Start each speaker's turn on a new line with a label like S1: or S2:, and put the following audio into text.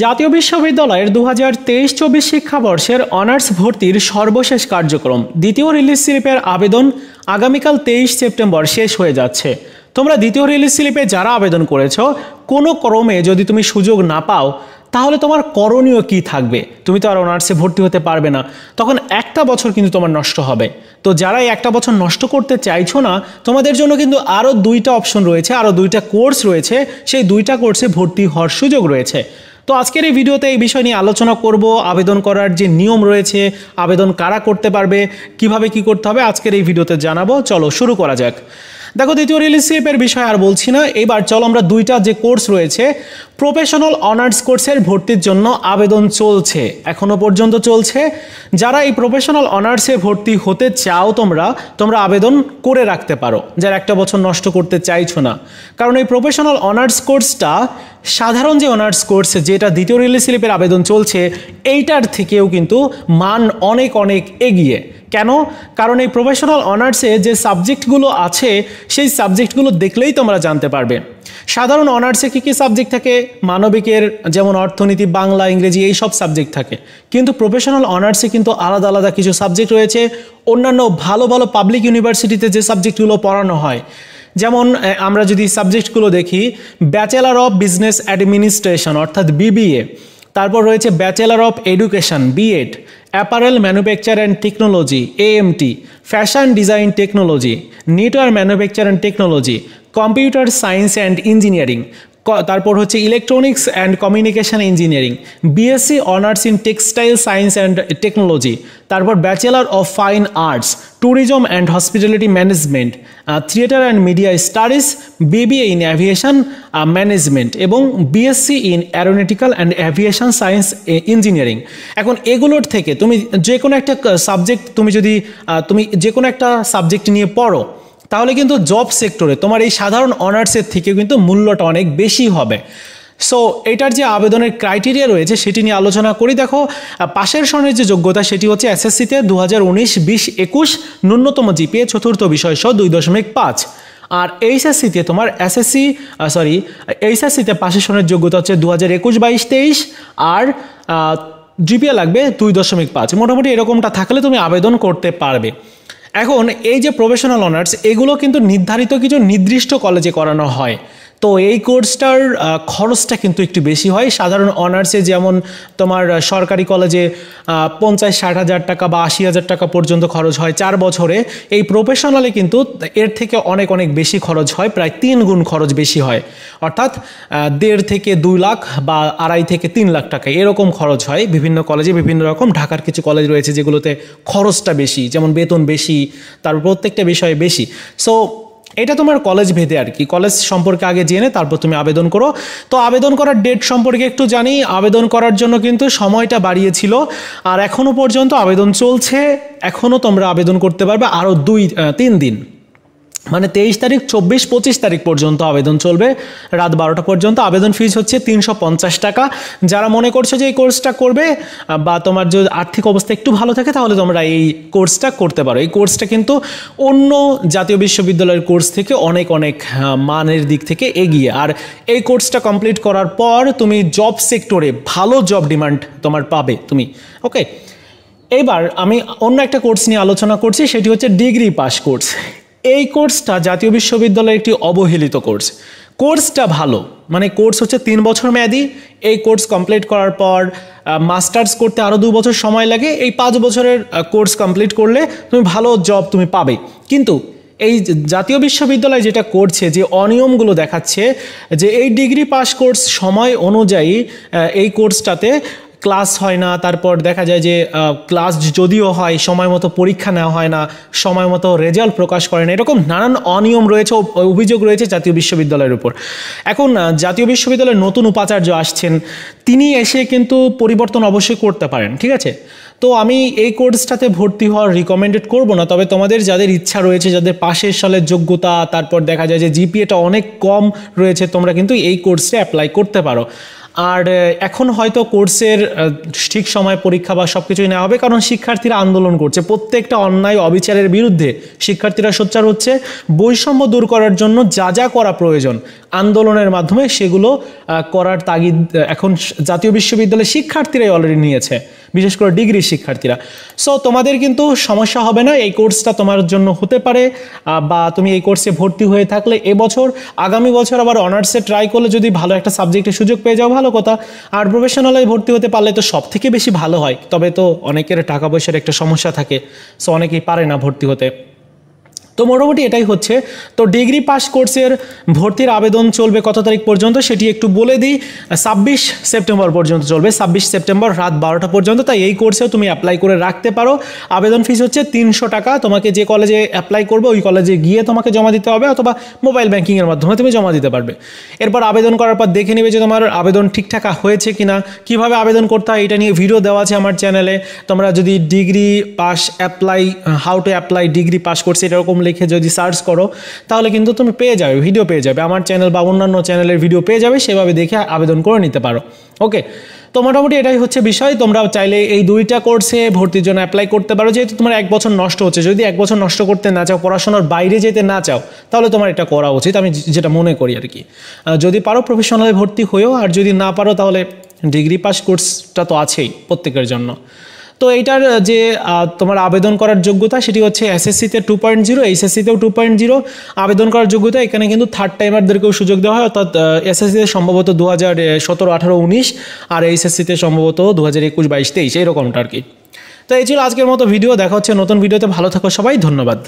S1: জাতীয় বিশ্ববিদ্যালয়ের দু হাজার তেইশ চব্বিশ শিক্ষাবর্ষের অনার্স ভর্তির সর্বশেষ কার্যক্রম, দ্বিতীয় রিলিজ স্লিপের আবেদন আগামীকাল তেইশ সেপ্টেম্বর শেষ হয়ে যাচ্ছে। তোমরা দ্বিতীয় রিলিজ স্লিপে যারা আবেদন করেছ, কোনো ক্রমে যদি তুমি সুযোগ না পাও, তাহলে তোমার করণীয় কি থাকবে? তুমি তো আর অনার্সে ভর্তি হতে পারবে না। তখন একটা বছর কিন্তু তোমার নষ্ট হবে। তো যারা একটা বছর নষ্ট করতে চাইছো না, তোমাদের জন্য কিন্তু আরও দুইটা অপশন রয়েছে আরও দুইটা কোর্স রয়েছে। সেই দুইটা কোর্সে ভর্তি হওয়ার সুযোগ রয়েছে। তো আজকের এই ভিডিওতে এই বিষয় নিয়ে আলোচনা করব, আবেদন করার যে নিয়ম রয়েছে, আবেদন কারা করতে পারবে, কীভাবে কি করতে হবে, আজকের এই ভিডিওতে জানাব। চলো শুরু করা যাক। দেখো, দ্বিতীয় রিলিজশিপের বিষয় আর বলছি না। এবার চলো আমরা দুইটা যে কোর্স রয়েছে প্রফেশনাল অনার্স কোর্সের ভর্তির জন্য আবেদন চলছে, এখনও পর্যন্ত চলছে। যারা এই প্রফেশনাল অনার্সে ভর্তি হতে চাও তোমরা তোমরা আবেদন করে রাখতে পারো, যারা একটা বছর নষ্ট করতে চাইছো না। কারণ এই প্রফেশনাল অনার্স কোর্সটা, সাধারণ যে অনার্স কোর্স, যেটা দ্বিতীয় রিলিজ স্লিপের আবেদন চলছে, এইটার থেকেও কিন্তু মান অনেক অনেক এগিয়ে। কেন? কারণ এই প্রফেশনাল অনার্সে যে সাবজেক্টগুলো আছে, সেই সাবজেক্টগুলো দেখলেই তোমরা জানতে পারবে। সাধারণ অনার্সে কী কী সাবজেক্ট থাকে? মানবিকের যেমন অর্থনীতি, বাংলা, ইংরেজি এই সব সাবজেক্ট থাকে। কিন্তু প্রফেশনাল অনার্সে কিন্তু আলাদা আলাদা কিছু সাবজেক্ট রয়েছে। অন্যান্য ভালো ভালো পাবলিক ইউনিভার্সিটিতে যে সাবজেক্টগুলো পড়ানো হয়, যেমন আমরা যদি সাবজেক্টগুলো দেখি ব্যাচেলার অফ বিজনেস অ্যাডমিনিস্ট্রেশন অর্থাৎ বিবিএ তারপর রয়েছে bachelor of education B Ed apparel manufacture and technology AMT fashion design technology network manufacture and technology computer science and engineering তারপর হচ্ছে electronics and communication engineering BSc honours in textile science and technology, তারপর bachelor of fine arts, tourism and hospitality management theatre and media studies BBA in aviation management এবং BSc in aeronautical and aviation science engineering. এখন এগুলোর থেকে তুমি যে কোনো একটা subject তুমি যদি তুমি যে কোনো একটা সাবজেক্ট নিয়ে পড়ো তাহলে কিন্তু জব সেক্টরে তোমার এই সাধারণ অনার্সের থেকে কিন্তু মূল্যটা অনেক বেশি হবে। সো এটার যে আবেদনের ক্রাইটেরিয়া রয়েছে সেটি নিয়ে আলোচনা করি। দেখো পাশের সনের যে যোগ্যতা সেটি হচ্ছে এসএসসিতে দু হাজার উনিশ, বিশ, একুশ, ন্যূনতম জিপিএ চতুর্থ বিষয় সহ দুই দশমিক পাঁচ। আর এইচএসসিতে তোমার এসএসসি সরি এইচএসসিতে পাশের সনের যোগ্যতা হচ্ছে দু হাজার একুশ, বাইশ, তেইশ। আর জিপিএ লাগবে দুই দশমিক পাঁচ। মোটামুটি এরকমটা থাকলে তুমি আবেদন করতে পারবে। এখন এই যে প্রফেশনাল অনার্স এগুলো কিন্তু নির্ধারিত কিছু নির্দিষ্ট কলেজে করানো হয়। তো এই কোর্সটার খরচটা কিন্তু একটু বেশি হয়। সাধারণ অনার্সে যেমন তোমার সরকারি কলেজে পঞ্চাশ, ষাট হাজার টাকা বা আশি হাজার টাকা পর্যন্ত খরচ হয় চার বছরে। এই প্রফেশনালে কিন্তু এর থেকে অনেক অনেক বেশি খরচ হয়, প্রায় তিন গুণ খরচ বেশি হয়। অর্থাৎ দেড় থেকে দুই লাখ বা আড়াই থেকে তিন লাখ টাকা এরকম খরচ হয় বিভিন্ন কলেজে, বিভিন্ন রকম। ঢাকার কিছু কলেজ রয়েছে যেগুলোতে খরচটা বেশি, যেমন বেতন বেশি, তার প্রত্যেকটা বিষয়ে বেশি। সো এটা তোমার কলেজ ভেদে আর কি। কলেজ সম্পর্কে আগে জেনে তারপর তুমি আবেদন করো। তো আবেদন করার ডেট সম্পর্কে একটু জানি। আবেদন করার জন্য কিন্তু সময়টা বাড়িয়েছিল। আর এখনও পর্যন্ত আবেদন চলছে। এখনও তোমরা আবেদন করতে পারবে আরও দুই তিন দিন। মানে তেইশ তারিখ, চব্বিশ, পঁচিশ তারিখ পর্যন্ত আবেদন চলবে। রাত বারোটা পর্যন্ত আবেদন ফিজ হচ্ছে তিনশো পঞ্চাশ টাকা। যারা মনে করছ যে এই কোর্সটা করবে বা তোমার যদি আর্থিক অবস্থা একটু ভালো থাকে, তাহলে তোমরা এই কোর্সটা করতে পারো। এই কোর্সটা কিন্তু অন্য জাতীয় বিশ্ববিদ্যালয়ের কোর্স থেকে অনেক অনেক মানের দিক থেকে এগিয়ে। আর এই কোর্সটা কমপ্লিট করার পর তুমি জব সেক্টরে ভালো জব ডিমান্ড তোমার পাবে তুমি। ওকে এবার আমি অন্য একটা কোর্স নিয়ে আলোচনা করছি, সেটি হচ্ছে ডিগ্রি পাস কোর্স এই কোর্সটা জাতীয় বিশ্ববিদ্যালয়ের একটি অবহেলিত কোর্স। কোর্সটা ভালো মানে কোর্স হচ্ছে তিন বছর মেয়াদি, এই কোর্স কমপ্লিট করার পর মাস্টার্স করতে আরও দু বছর সময় লাগে, এই পাঁচ বছরের কোর্স কমপ্লিট করলে তুমি ভালো জব তুমি পাবে। কিন্তু এই জাতীয় বিশ্ববিদ্যালয় যেটা করছে, যে অনিয়মগুলো দেখাচ্ছে, যে এই ডিগ্রি পাস কোর্স সময় অনুযায়ী এই কোর্সটাতে ক্লাস হয় না, তারপর দেখা যায় যে ক্লাস যদিও হয়, সময় মতো পরীক্ষা নেওয়া হয় না, সময় মতো রেজাল্ট প্রকাশ করে না, এরকম নানান অনিয়ম রয়েছে অভিযোগ রয়েছে জাতীয় বিশ্ববিদ্যালয়ের উপর। এখন জাতীয় বিশ্ববিদ্যালয়ের নতুন উপাচার্য আসছেন, তিনি এসে কিন্তু পরিবর্তন অবশ্যই করতে পারেন, ঠিক আছে? তো আমি এই কোর্সটাতে ভর্তি হওয়ার রিকমেন্ডেড করব না, তবে তোমাদের যাদের ইচ্ছা রয়েছে, যাদের পাশের সালের যোগ্যতা, তারপর দেখা যায় যে জিপিএটা অনেক কম রয়েছে, তোমরা কিন্তু এই কোর্সে অ্যাপ্লাই করতে পারো। আর এখন হয়তো কোর্সের ঠিক সময় পরীক্ষা বা সব কিছুই নেওয়া হবে কারণ শিক্ষার্থীরা আন্দোলন করছে। প্রত্যেকটা অন্যায়, অবিচারের বিরুদ্ধে শিক্ষার্থীরা সোচ্চার হচ্ছে। বৈষম্য দূর করার জন্য যা যা করা প্রয়োজন আন্দোলনের মাধ্যমে সেগুলো করার তাগিদ এখন জাতীয় বিশ্ববিদ্যালয়ের শিক্ষার্থীরাই অলরেডি নিয়েছে, বিশেষ করে ডিগ্রি শিক্ষার্থীরা। সো তোমাদের কিন্তু সমস্যা হবে না, এই কোর্সটা তোমার জন্য হতে পারে বা তুমি এই কোর্সে ভর্তি হয়ে থাকলে এবছর আগামী বছর আবার অনার্সে ট্রাই করলে যদি ভালো একটা সাবজেক্টে সুযোগ পেয়ে যাও কথা। আর্ট প্রফেশনালে ভর্তি হতে পারলে তো সব থেকে বেশি ভালো হয়। তবে তো অনেকের টাকা পয়সার একটা সমস্যা থাকে সো অনেকেই পারে না ভর্তি হতে। তো মোটামুটি এটাই হচ্ছে। তো ডিগ্রি পাস কোর্সের ভর্তির আবেদন চলবে কত তারিখ পর্যন্ত সেটি একটু বলে দিই। ছাব্বিশ সেপ্টেম্বর পর্যন্ত চলবে। ছাব্বিশ সেপ্টেম্বর রাত বারোটা পর্যন্ত। তাই এই কোর্সেও তুমি অ্যাপ্লাই করে রাখতে পারো। আবেদন ফিস হচ্ছে তিনশো টাকা। তোমাকে যে কলেজে অ্যাপ্লাই করবে, ওই কলেজে গিয়ে তোমাকে জমা দিতে হবে অথবা মোবাইল ব্যাঙ্কিংয়ের মাধ্যমে তুমি জমা দিতে পারবে। এরপর আবেদন করার পর দেখে নেবে যে তোমার আবেদন ঠিকঠাক হয়েছে কিনা। কীভাবে আবেদন করতে হয় এটা নিয়ে ভিডিও দেওয়া আছে আমার চ্যানেলে তোমরা যদি degree pass apply how to apply degree pass করছে এরকম লিখে যদি সার্চ করো, তাহলে কিন্তু তুমি পেয়ে যাবে ভিডিও পেয়ে যাবে। আমার চ্যানেল বা অন্যান্য চ্যানেলের ভিডিও পেয়ে যাবে, সেভাবে দেখে আবেদন করে নিতে পারো। ওকে তো মোটামুটি এটাই হচ্ছে বিষয়। তোমরা চাইলে এই দুইটা কোর্সে ভর্তির জন্য অ্যাপ্লাই করতে পারো। যেহেতু তোমার এক বছর নষ্ট হচ্ছে, যদি এক বছর নষ্ট করতে না চাও, পড়াশোনার বাইরে যেতে না চাও, তাহলে তোমার এটা করা উচিত। আমি যেটা মনে করি আর কি। যদি পারো প্রফেশনালে ভর্তি হয়েও, আর যদি না পারো, তাহলে ডিগ্রি পাস কোর্সটা তো আছেই প্রত্যেকের জন্য। তো এইটার যে তোমার আবেদন করার যোগ্যতা সেটি হচ্ছে এসএসসিতে টু পয়েন্ট জিরো এইচএসসিতেও টু পয়েন্ট জিরো আবেদন করার যোগ্যতা, এখানে কিন্তু থার্ড টাইমারদেরকেও সুযোগ দেওয়া হয়, অর্থাৎ এসএসসিতে সম্ভবত দু হাজার সতেরো আঠারো উনিশ আর এইচএসসিতে সম্ভবত দু হাজার একুশ বাইশ তেইশ এরকমটা আর কি। তো এই ছিল আজকের মতো ভিডিও, দেখা হচ্ছে নতুন ভিডিওতে, ভালো থাকো সবাই, ধন্যবাদ।